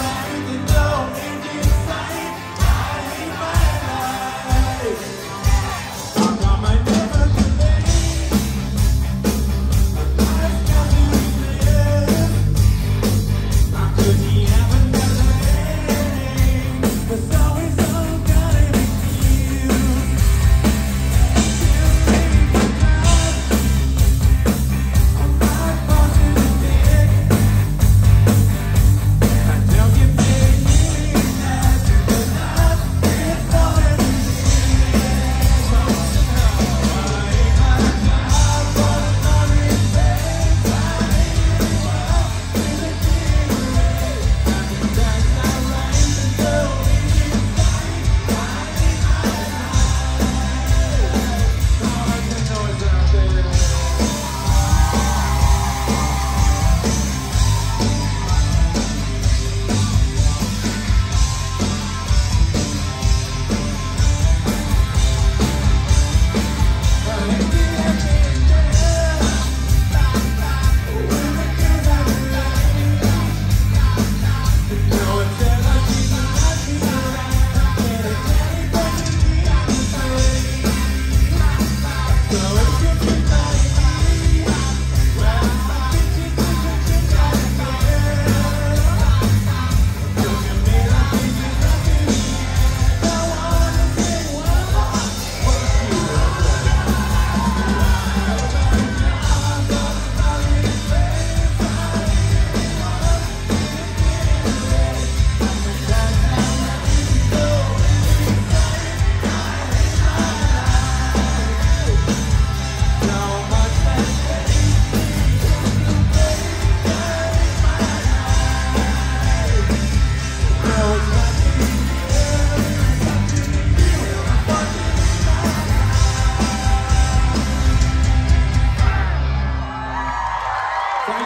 back the door.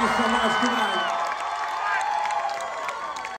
Thank you